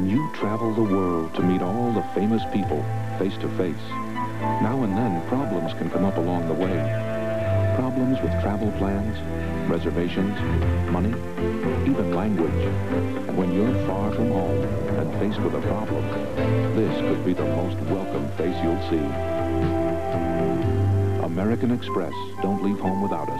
when you travel the world to meet all the famous people face to face. Now and then, problems can come up along the way. Problems with travel plans, reservations, money, even language. And when you're far from home and faced with a problem, this could be the most welcome face you'll see. American Express, don't leave home without us.